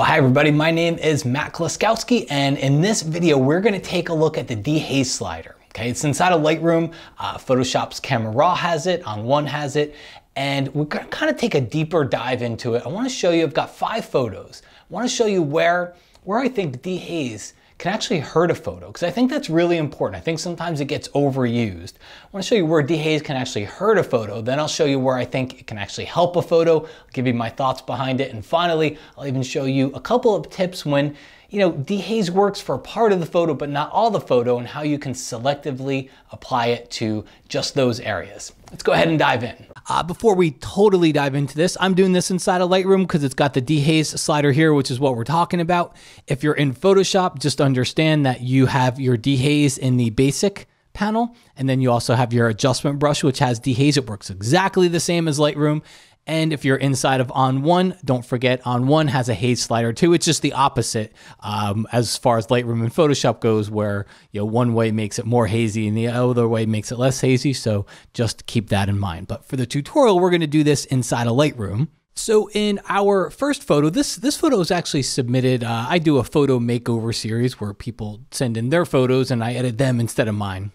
Well, hi everybody, my name is Matt Kloskowski, and in this video, we're gonna take a look at the dehaze slider. Okay, it's inside of Lightroom. Uh, Photoshop's Camera Raw has it, ON1 has it, and we're gonna kind of take a deeper dive into it. I wanna show you, I've got five photos. I wanna show you where, where I think dehaze can actually hurt a photo because I think that's really important. I think sometimes it gets overused. I want to show you where dehaze can actually hurt a photo. Then I'll show you where I think it can actually help a photo. I'll give you my thoughts behind it. And finally, I'll even show you a couple of tips when you know, dehaze works for part of the photo, but not all the photo, and how you can selectively apply it to just those areas. Let's go ahead and dive in. Uh, before we totally dive into this, I'm doing this inside of Lightroom because it's got the dehaze slider here, which is what we're talking about. If you're in Photoshop, just understand that you have your dehaze in the basic panel, and then you also have your adjustment brush, which has dehaze. It works exactly the same as Lightroom. And if you're inside of ON1, don't forget ON1 has a haze slider too. It's just the opposite um, as far as Lightroom and Photoshop goes, where you know one way makes it more hazy and the other way makes it less hazy. So just keep that in mind. But for the tutorial, we're going to do this inside of Lightroom. So in our first photo, this this photo is actually submitted. Uh, I do a photo makeover series where people send in their photos and I edit them instead of mine.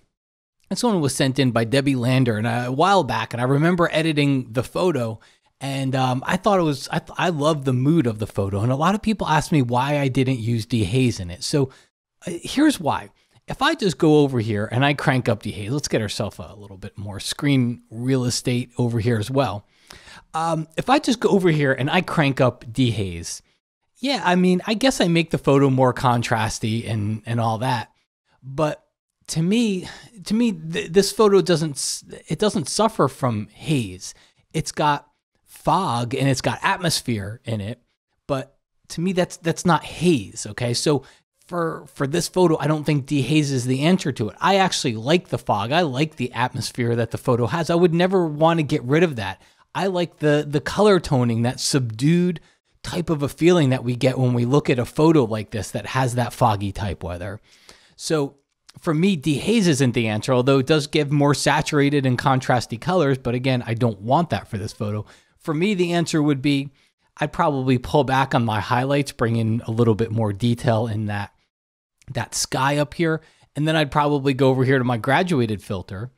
This one was sent in by Debbie Lander and a while back, and I remember editing the photo and um, I thought it was, I, I love the mood of the photo. And a lot of people ask me why I didn't use dehaze in it. So uh, here's why. If I just go over here and I crank up dehaze, let's get ourselves a little bit more screen real estate over here as well. Um, if I just go over here and I crank up dehaze, yeah, I mean, I guess I make the photo more contrasty and, and all that. But to me, to me, th this photo doesn't, it doesn't suffer from haze. It's got fog and it's got atmosphere in it, but to me that's that's not haze, okay? So for for this photo, I don't think dehaze is the answer to it. I actually like the fog. I like the atmosphere that the photo has. I would never want to get rid of that. I like the the color toning, that subdued type of a feeling that we get when we look at a photo like this that has that foggy type weather. So for me, dehaze isn't the answer, although it does give more saturated and contrasty colors. But again, I don't want that for this photo. For me, the answer would be I'd probably pull back on my highlights, bring in a little bit more detail in that that sky up here, and then I'd probably go over here to my graduated filter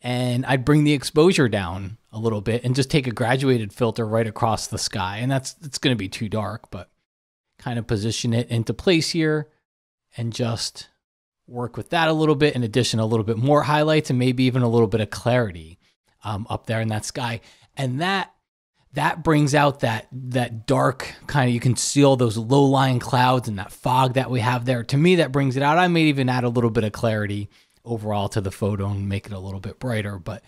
and I'd bring the exposure down a little bit and just take a graduated filter right across the sky. And that's it's going to be too dark, but kind of position it into place here and just work with that a little bit. In addition, a little bit more highlights and maybe even a little bit of clarity um, up there in that sky. And that that brings out that that dark kind of you can see all those low lying clouds and that fog that we have there. To me, that brings it out. I may even add a little bit of clarity overall to the photo and make it a little bit brighter, but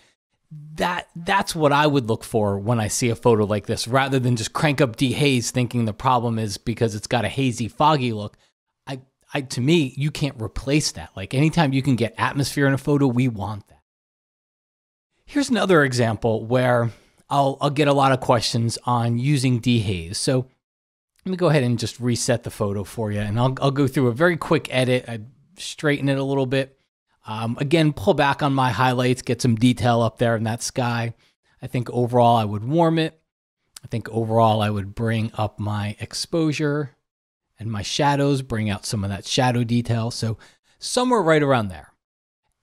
that that's what I would look for when I see a photo like this, rather than just crank up dehaze thinking the problem is because it's got a hazy, foggy look. I, to me, you can't replace that. Like anytime you can get atmosphere in a photo, we want that. Here's another example where I'll, I'll get a lot of questions on using dehaze. So let me go ahead and just reset the photo for you. And I'll, I'll go through a very quick edit. I straighten it a little bit. Um, again, pull back on my highlights, get some detail up there in that sky. I think overall I would warm it. I think overall I would bring up my exposure and my shadows, bring out some of that shadow detail. So somewhere right around there.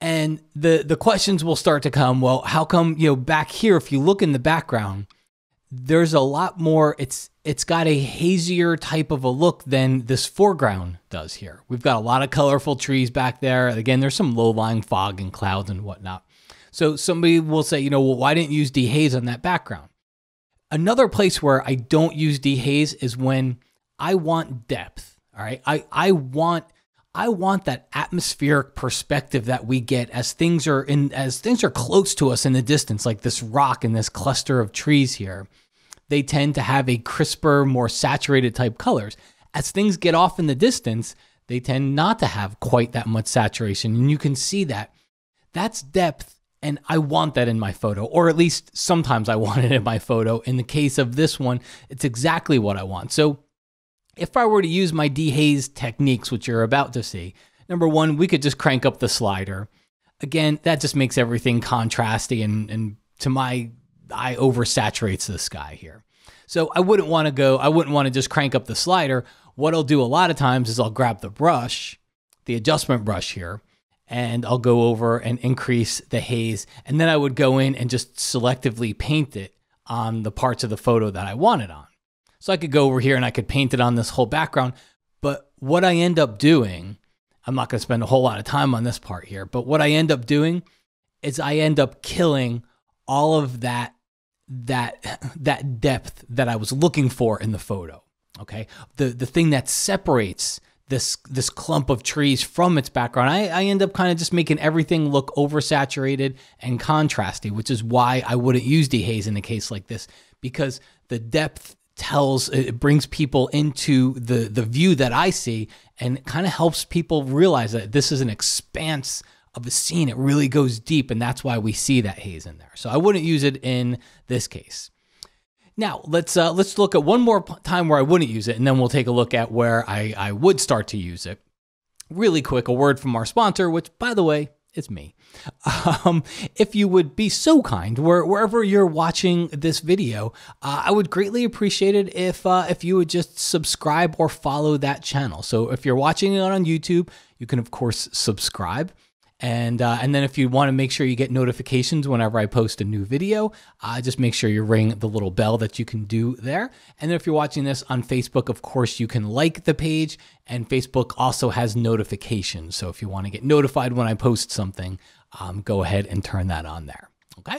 And the the questions will start to come, well, how come, you know, back here if you look in the background, there's a lot more it's it's got a hazier type of a look than this foreground does here. We've got a lot of colorful trees back there. Again, there's some low-lying fog and clouds and whatnot. So somebody will say, you know, well, why didn't you use dehaze on that background? Another place where I don't use dehaze is when I want depth. All right. I, I want I want that atmospheric perspective that we get as things are in as things are close to us in the distance, like this rock and this cluster of trees here. They tend to have a crisper, more saturated type colors. As things get off in the distance, they tend not to have quite that much saturation. And you can see that. That's depth. And I want that in my photo, or at least sometimes I want it in my photo. In the case of this one, it's exactly what I want. So if I were to use my dehaze techniques, which you're about to see, number one, we could just crank up the slider. Again, that just makes everything contrasty and, and to my eye oversaturates the sky here. So I wouldn't want to go, I wouldn't want to just crank up the slider. what I'll do a lot of times is I'll grab the brush, the adjustment brush here, and I'll go over and increase the haze. And then I would go in and just selectively paint it on the parts of the photo that I want it on. So I could go over here and I could paint it on this whole background. But what I end up doing, I'm not going to spend a whole lot of time on this part here, but what I end up doing is I end up killing all of that that that depth that I was looking for in the photo. Okay, the the thing that separates this this clump of trees from its background, I, I end up kind of just making everything look oversaturated and contrasty, which is why I wouldn't use dehaze in a case like this because the depth tells it brings people into the the view that I see and kind of helps people realize that this is an expanse of a scene. It really goes deep, and that's why we see that haze in there. So I wouldn't use it in this case. Now let's uh, let's look at one more time where I wouldn't use it, and then we'll take a look at where I, I would start to use it. Really quick, a word from our sponsor, which by the way, it's me. Um, if you would be so kind, where, wherever you're watching this video, uh, I would greatly appreciate it if uh, if you would just subscribe or follow that channel. So if you're watching it on YouTube, you can of course subscribe. And uh, and then if you want to make sure you get notifications whenever I post a new video, uh, just make sure you ring the little bell that you can do there. And then if you're watching this on Facebook, of course you can like the page, and Facebook also has notifications. So if you want to get notified when I post something, um, go ahead and turn that on there. Okay.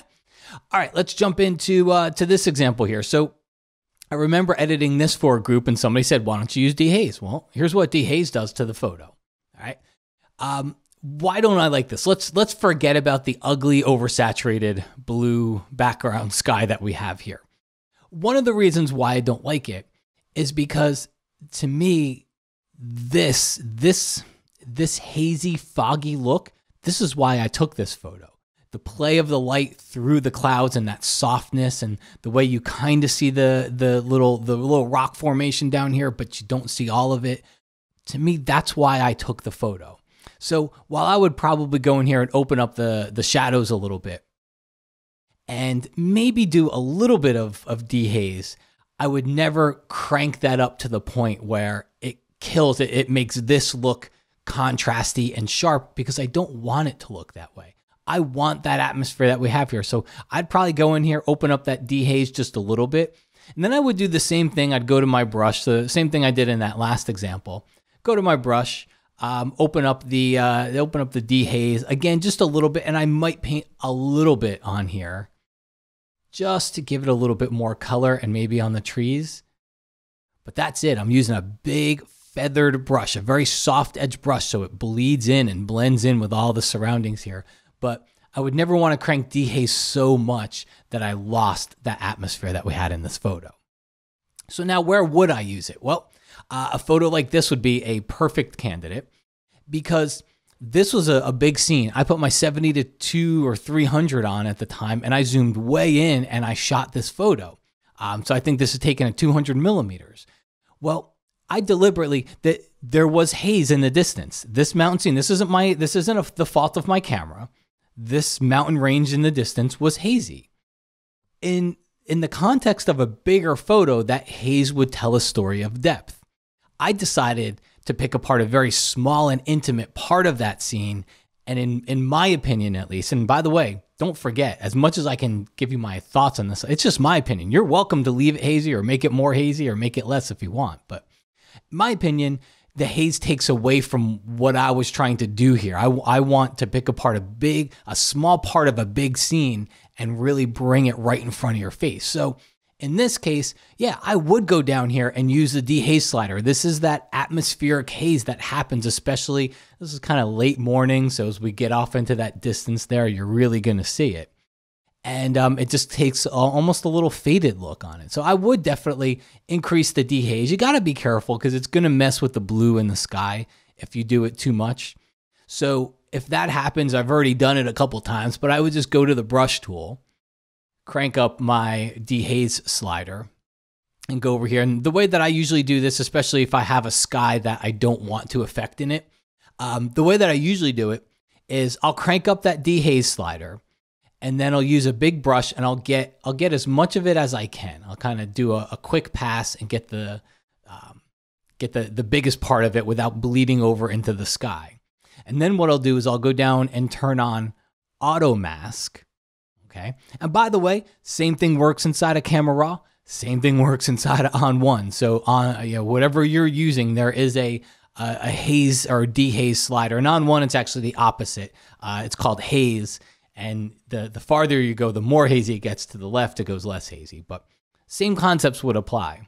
All right, let's jump into uh, to this example here. So I remember editing this for a group, and somebody said, "Why don't you use dehaze?" Well, here's what dehaze does to the photo. All right. Um, why don't I like this? Let's let's forget about the ugly oversaturated blue background sky that we have here. One of the reasons why I don't like it is because to me this this this hazy foggy look, this is why I took this photo. The play of the light through the clouds and that softness and the way you kind of see the the little the little rock formation down here but you don't see all of it. To me that's why I took the photo. So while I would probably go in here and open up the, the shadows a little bit and maybe do a little bit of, of dehaze, I would never crank that up to the point where it kills it. It makes this look contrasty and sharp because I don't want it to look that way. I want that atmosphere that we have here. So I'd probably go in here, open up that dehaze just a little bit. And then I would do the same thing. I'd go to my brush, the same thing I did in that last example. Go to my brush, um, open up the uh, open up the dehaze again just a little bit, and I might paint a little bit on here just to give it a little bit more color and maybe on the trees. But that's it. I'm using a big feathered brush, a very soft edge brush, so it bleeds in and blends in with all the surroundings here. But I would never want to crank dehaze so much that I lost that atmosphere that we had in this photo. So now where would I use it? Well, uh, a photo like this would be a perfect candidate because this was a, a, big scene. I put my 70 to 2 or 300 on at the time and I zoomed way in and I shot this photo. Um, so I think this is taken at 200 millimeters. Well, I deliberately that there was haze in the distance. This mountain scene, this isn't my this isn't a, the fault of my camera. This mountain range in the distance was hazy. In in the context of a bigger photo, that haze would tell a story of depth. I decided to pick apart a very small and intimate part of that scene. And in, in my opinion, at least, and by the way, don't forget, as much as I can give you my thoughts on this, it's just my opinion. You're welcome to leave it hazy or make it more hazy or make it less if you want. But my opinion, the haze takes away from what I was trying to do here. I, I want to pick apart a big, a small part of a big scene and really bring it right in front of your face. So in this case, yeah, I would go down here and use the dehaze slider. This is that atmospheric haze that happens, especially this is kind of late morning. So as we get off into that distance there, you're really going to see it. And um, it just takes almost a little faded look on it. So I would definitely increase the dehaze. You got to be careful because it's going to mess with the blue in the sky if you do it too much. So if that happens, I've already done it a couple times, but I would just go to the brush tool crank up my dehaze slider and go over here. And the way that I usually do this, especially if I have a sky that I don't want to affect in it, um, the way that I usually do it is I'll crank up that dehaze slider and then I'll use a big brush and I'll get I'll get as much of it as I can. I'll kind of do a, a, quick pass and get the um, get the, the biggest part of it without bleeding over into the sky. And then what I'll do is I'll go down and turn on auto mask. Okay. And by the way, same thing works inside of Camera Raw. Same thing works inside of ON1. So on you know, whatever you're using, there is a a, a haze or dehaze slider. And ON1, it's actually the opposite. Uh, it's called haze. And the the farther you go, the more hazy it gets. To the left, it goes less hazy. But same concepts would apply.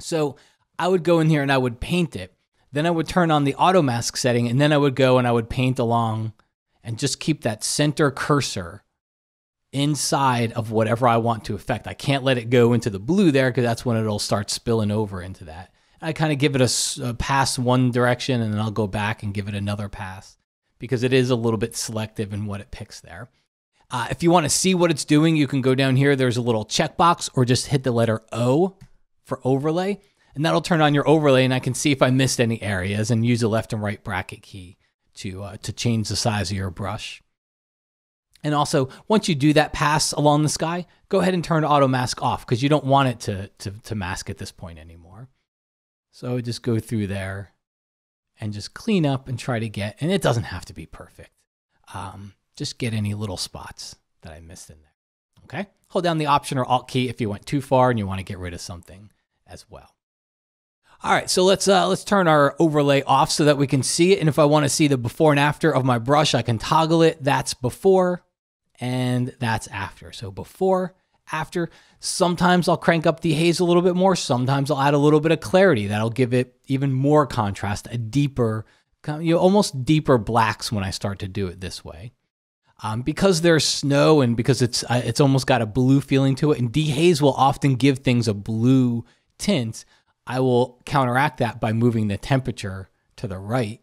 So I would go in here and I would paint it. Then I would turn on the auto mask setting, and then I would go and I would paint along and just keep that center cursor inside of whatever I want to affect. I can't let it go into the blue there because that's when it'll start spilling over into that. I kind of give it a, a, pass one direction and then I'll go back and give it another pass because it is a little bit selective in what it picks there. Uh, if you want to see what it's doing, you can go down here. There's a little checkbox or just hit the letter O for overlay and that'll turn on your overlay and I can see if I missed any areas and use the left and right bracket key to, uh, to change the size of your brush. And also, once you do that pass along the sky, go ahead and turn auto mask off because you don't want it to, to, to mask at this point anymore. So just go through there and just clean up and try to get, and it doesn't have to be perfect. Um, just get any little spots that I missed in there. Okay. Hold down the Option or Alt key if you went too far and you want to get rid of something as well. All right, so let's uh, let's turn our overlay off so that we can see it. And if I want to see the before and after of my brush, I can toggle it. That's before, and that's after. So before, after. Sometimes I'll crank up the haze a little bit more. Sometimes I'll add a little bit of clarity. That'll give it even more contrast, a deeper, you know, almost deeper blacks when I start to do it this way. Um, because there's snow and because it's uh, it's almost got a blue feeling to it, and dehaze will often give things a blue tint. I will counteract that by moving the temperature to the right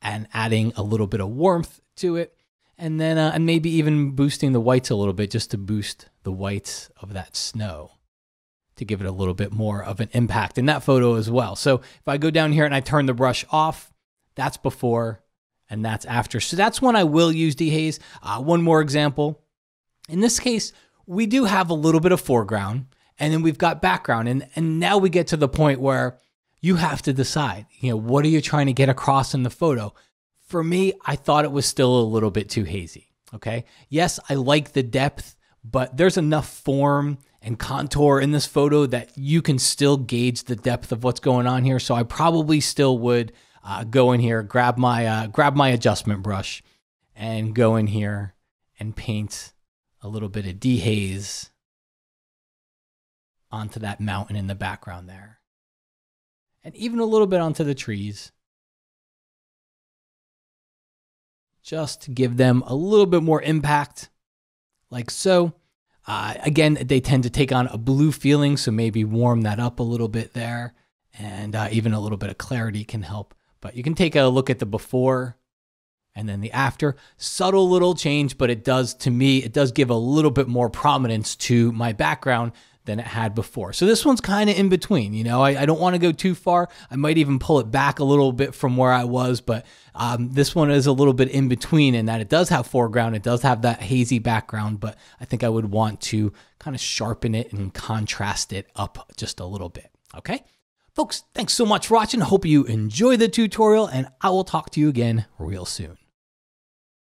and adding a little bit of warmth to it and then uh, and maybe even boosting the whites a little bit just to boost the whites of that snow to give it a little bit more of an impact in that photo as well. So if I go down here and I turn the brush off, that's before and that's after. So that's when I will use dehaze. Uh, one more example. In this case, we do have a little bit of foreground and then we've got background. And, and now we get to the point where you have to decide, you know, what are you trying to get across in the photo? For me, I thought it was still a little bit too hazy. Okay. Yes, I like the depth, but there's enough form and contour in this photo that you can still gauge the depth of what's going on here. So I probably still would uh, go in here, grab my uh, grab my adjustment brush, and go in here and paint a little bit of dehaze onto that mountain in the background there, and even a little bit onto the trees. just to give them a little bit more impact, like so. Uh, again, they tend to take on a blue feeling, so maybe warm that up a little bit there, and uh, even a little bit of clarity can help. But you can take a look at the before and then the after. Subtle little change, but it does, to me, it does give a little bit more prominence to my background than it had before. So this one's kind of in between. You know, I, I don't want to go too far. I might even pull it back a little bit from where I was, but um, this one is a little bit in between in that it does have foreground, it does have that hazy background, but I think I would want to kind of sharpen it and contrast it up just a little bit. Okay. Folks, thanks so much for watching. Hope you enjoy the tutorial and I will talk to you again real soon.